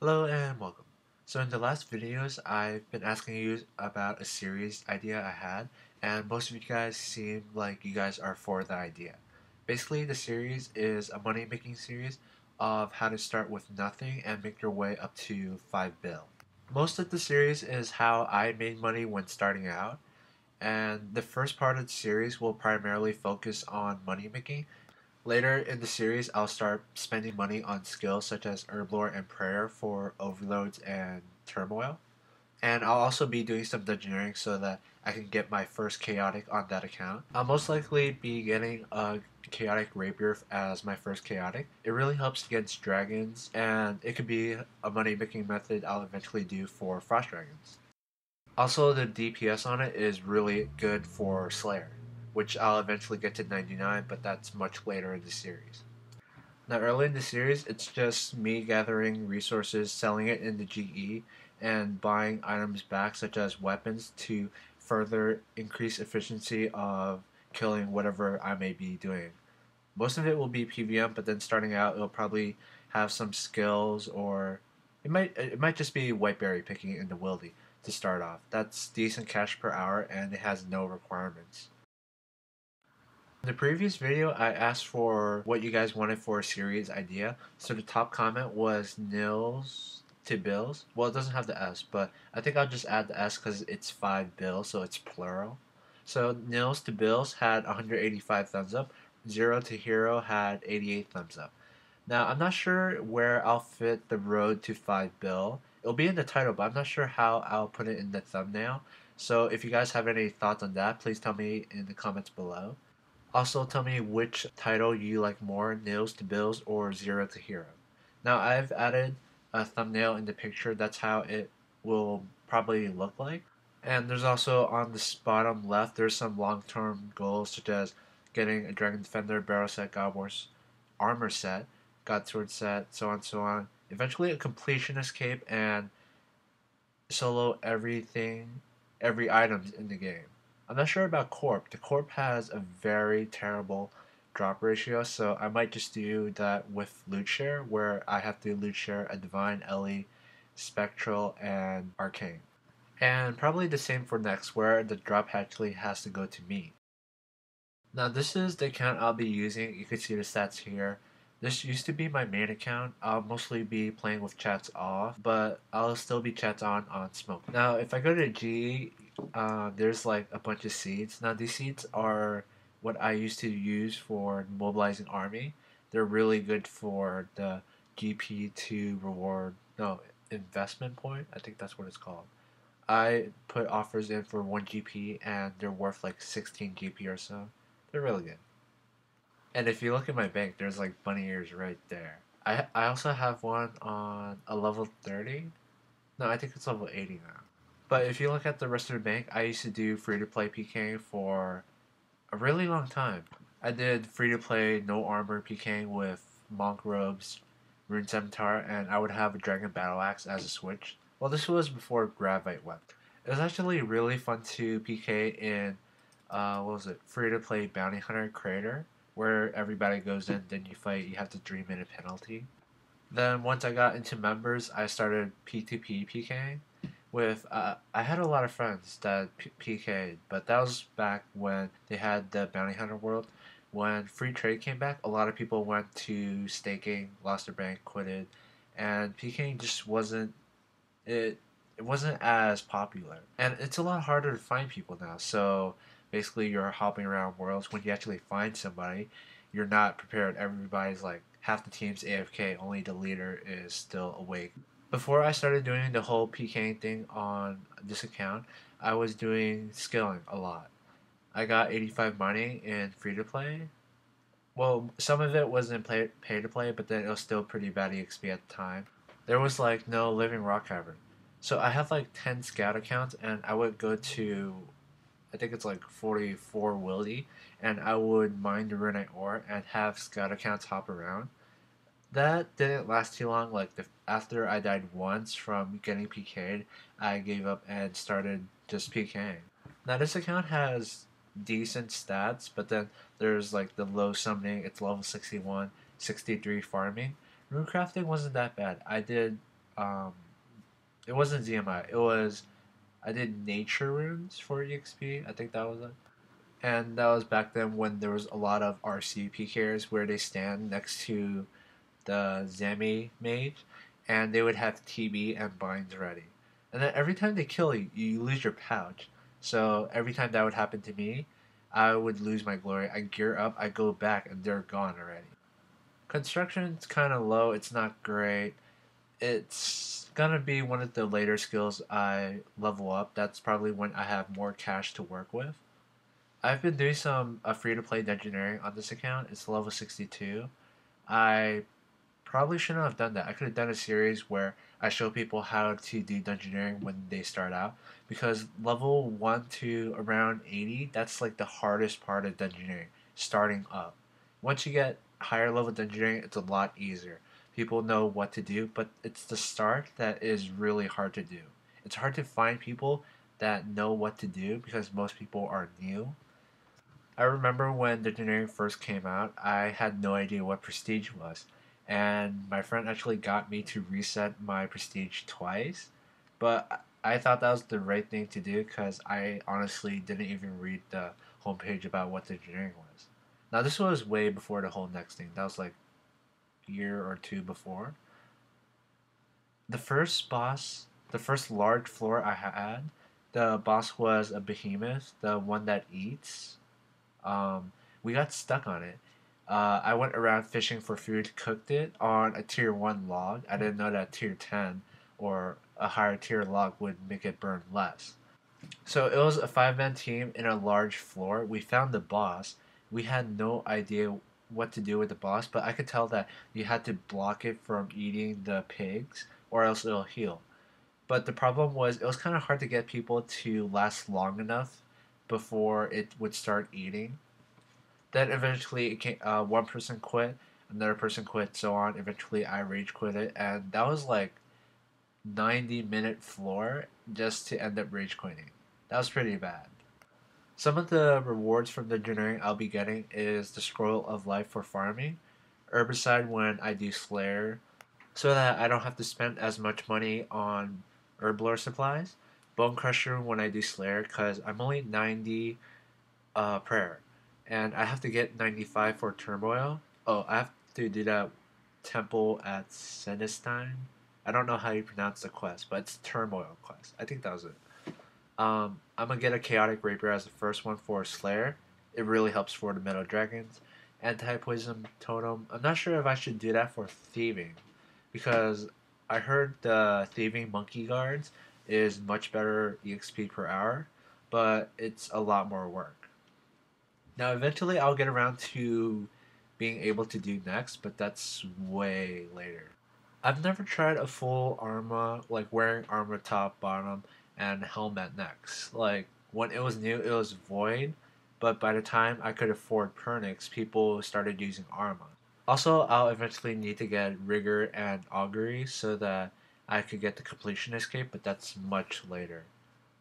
Hello and welcome. So in the last videos, I've been asking you about a series idea I had, and most of you guys seem like you guys are for the idea. Basically, the series is a money-making series of how to start with nothing and make your way up to 5 bill. Most of the series is how I made money when starting out, and the first part of the series will primarily focus on money making. Later in the series, I'll start spending money on skills such as Herblore and Prayer for overloads and turmoil. And I'll also be doing some dungeoneering so that I can get my first chaotic on that account. I'll most likely be getting a chaotic rapier as my first chaotic. It really helps against dragons, and it could be a money making method I'll eventually do for frost dragons. Also, the DPS on it is really good for Slayer, which I'll eventually get to 99, but that's much later in the series. Now, early in the series, it's just me gathering resources, selling it in the GE, and buying items back, such as weapons, to further increase efficiency of killing whatever I may be doing. Most of it will be PVM, but then starting out, it'll probably have some skills, or it might it might just be whiteberry picking in the wildy to start off. That's decent cash per hour and it has no requirements. The previous video, I asked for what you guys wanted for a series idea. So the top comment was Nills to Bills. Well, it doesn't have the S, but I think I'll just add the S because it's 5 bills, so it's plural. So Nills to Bills had 185 thumbs up. Zero to Hero had 88 thumbs up. Now, I'm not sure where I'll fit the road to 5 bill. It'll be in the title, but I'm not sure how I'll put it in the thumbnail. So if you guys have any thoughts on that, please tell me in the comments below. Also, tell me which title you like more, Nails to Bills or Zero to Hero. Now, I've added a thumbnail in the picture. That's how it will probably look like. And there's also on the bottom left, there's some long-term goals such as getting a Dragon Defender, Barrow Set, God Wars armor set, God Sword set, so on so on eventually a completionist cape and solo everything, every item in the game. I'm not sure about Corp. The Corp has a very terrible drop ratio, so I might just do that with loot share, where I have to loot share a Divine, Ellie, Spectral, and Arcane. And probably the same for Nex, where the drop actually has to go to me. Now this is the account I'll be using. You can see the stats here. This used to be my main account. I'll mostly be playing with chats off, but I'll still be chats on on Smoke. Now, if I go to G, uh, there's like a bunch of seeds. Now, these seeds are what I used to use for mobilizing army. They're really good for the GP to reward, no, investment point. I think that's what it's called. I put offers in for 1 GP and they're worth like 16 GP or so. They're really good. And if you look at my bank, there's like bunny ears right there. I I also have one on a level 30. No, I think it's level 80 now. But if you look at the rest of the bank, I used to do free to play PK for a really long time. I did free to play no armor PK with monk robes, rune scimitar, and I would have a dragon battle axe as a switch. Well, this was before Gravite wept. It was actually really fun to PK in, uh, what was it, free to play Bounty Hunter Crater where everybody goes in, then you fight, you have to dream in a penalty. Then once I got into members, I started P2P PKing with uh, I had a lot of friends that P- PK'd, but that was back when they had the Bounty Hunter world. When free trade came back, a lot of people went to staking, lost their bank, quitted, and PKing just wasn't it. It wasn't as popular, and it's a lot harder to find people now. So basically you're hopping around worlds. When you actually find somebody, you're not prepared. Everybody's like half the team's AFK, only the leader is still awake. Before I started doing the whole PKing thing on this account, I was doing skilling a lot. I got 85 mining in free to play. Well, some of it wasn't pay, pay to play, but then it was still pretty bad EXP at the time. There was like no living rock cavern. So I had like 10 scout accounts and I would go to I think it's like 44 wildy, and I would mine the runite ore and have scout accounts hop around. That didn't last too long. Like the, after I died once from getting PK'd, I gave up and started just PKing. Now this account has decent stats, but then there's like the low summoning. It's level 61, 63 farming. Rune crafting wasn't that bad. I did um, it wasn't ZMI. It was I did nature runes for EXP. I think that was it. And that was back then when there was a lot of RC PKers where they stand next to the Zami mage and they would have TB and binds ready. And then every time they kill you, you lose your pouch. So every time that would happen to me, I would lose my glory. I gear up, I go back, and they're gone already. Construction's kind of low. It's not great. It's gonna be one of the later skills I level up. That's probably when I have more cash to work with. I've been doing some uh, free to play dungeoneering on this account. It's level 62. I probably shouldn't have done that. I could have done a series where I show people how to do dungeoneering when they start out because level 1 to around 80, that's like the hardest part of dungeoneering, starting up. Once you get higher level dungeoneering, it's a lot easier. People know what to do, but it's the start that is really hard to do. It's hard to find people that know what to do because most people are new. I remember when dungeoneering first came out, I had no idea what prestige was and my friend actually got me to reset my prestige twice but i thought that was the right thing to do because i honestly didn't even read the homepage about what dungeoneering was. Now this was way before the whole Nex thing. That was like a year or two before. The first boss the first large floor i had the boss was a behemoth the one that eats. Um, we got stuck on it uh, I went around fishing for food, cooked it on a tier 1 log. I didn't know that tier 10 or a higher tier log would make it burn less. So it was a five man team in a large floor. We found the boss. We had no idea what to do with the boss, but I could tell that you had to block it from eating the pigs or else it'll heal. But the problem was it was kind of hard to get people to last long enough before it would start eating. Then eventually, came, uh, one person quit, another person quit, so on. Eventually, I rage quit it, and that was like 90 minute floor just to end up rage quitting. That was pretty bad. Some of the rewards from the generic I'll be getting is the scroll of life for farming, herbicide when I do Slayer, so that I don't have to spend as much money on herblore supplies, bone crusher when I do Slayer, because I'm only 90 uh, prayer and I have to get 95 for turmoil. Oh, I have to do that temple at Senntisten. I don't know how you pronounce the quest, but it's turmoil quest. I think that was it. Um, I'm gonna get a chaotic rapier as the first one for Slayer. It really helps for the metal dragons. Anti-poison totem. I'm not sure if I should do that for thieving, because I heard the thieving monkey guards is much better exp per hour, but it's a lot more work. Now, eventually, I'll get around to being able to do Nex, but that's way later. I've never tried a full armor, like wearing armor top, bottom, and helmet Nex. Like, when it was new, it was void, but by the time I could afford Pernix, people started using armor. Also, I'll eventually need to get Rigour and Augury so that I could get the completionist cape, but that's much later.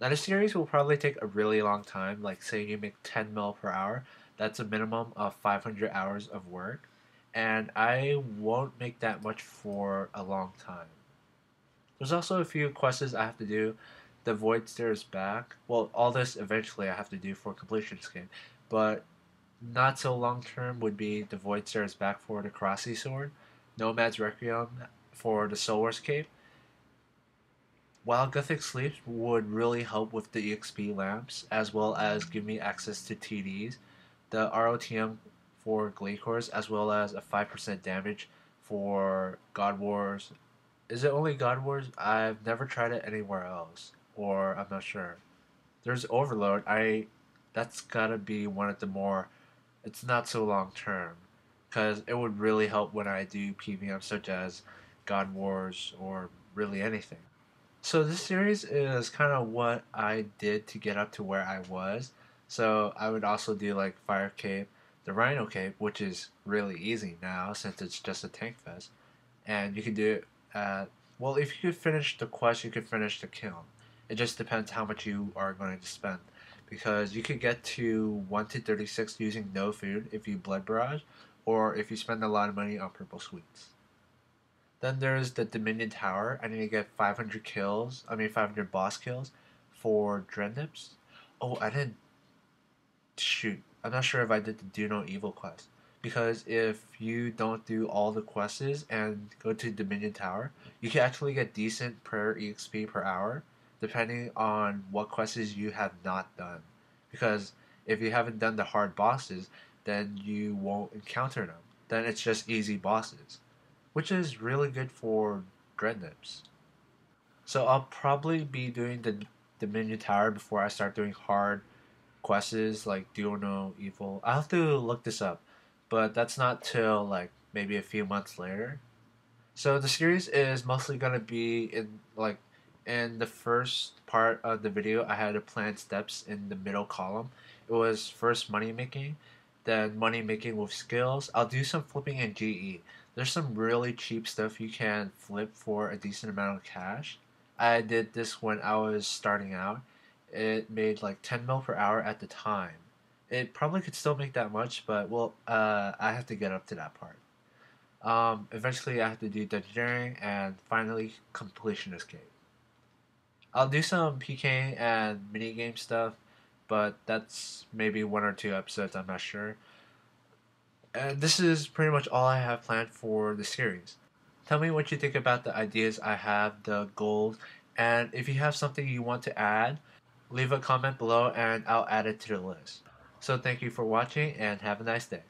Now the series will probably take a really long time, like say you make 10 mil per hour, that's a minimum of 500 hours of work, and I won't make that much for a long time. There's also a few quests I have to do. The Void Stares back. Well, all this eventually I have to do for completion game, but not so long term would be the Void Stares back for the Korasi's Sword, Nomad's Requiem for the Soul Wars Cape, while Guthix Sleeps would really help with the EXP lamps, as well as give me access to TDs, the ROTM for Glacors, as well as a 5% damage for God Wars. Is it only God Wars? I've never tried it anywhere else, or I'm not sure. There's Overload. I that's gotta be one of the more. It's not so long term, because it would really help when I do PVM such as God Wars or really anything. So this series is kind of what I did to get up to where I was. So I would also do like Fire Cape, the Rhino Cape, which is really easy now since it's just a tank fest. And you can do it at, well, if you could finish the quest, you could finish the kiln. It just depends how much you are going to spend. Because you could get to 1 to 36 using no food if you Blood Barrage, or if you spend a lot of money on Purple Sweets. Then there's the Dominion Tower. I need to get 500 kills. I mean 500 boss kills for Dreadnips. Oh, I didn't. Shoot, I'm not sure if I did the Do No Evil quest because if you don't do all the quests and go to Dominion Tower, you can actually get decent prayer EXP per hour depending on what quests you have not done. Because if you haven't done the hard bosses, then you won't encounter them. Then it's just easy bosses, which is really good for Dreadnips. So I'll probably be doing the Dominion Tower before I start doing hard quests like Do No Evil. i have to look this up, but that's not till like maybe a few months later. So the series is mostly gonna be in like in the first part of the video I had to plan steps in the middle column. It was first money making, then money making with skills. I'll do some flipping in GE. There's some really cheap stuff you can flip for a decent amount of cash. I did this when I was starting out. It made like 10 mil per hour at the time. It probably could still make that much, but well, uh, I have to get up to that part. Um, eventually, I have to do dungeoneering and finally completionist cape. I'll do some PK and minigame stuff, but that's maybe one or two episodes, I'm not sure. And this is pretty much all I have planned for the series. Tell me what you think about the ideas I have, the goals, and if you have something you want to add, leave a comment below and I'll add it to the list. So thank you for watching and have a nice day.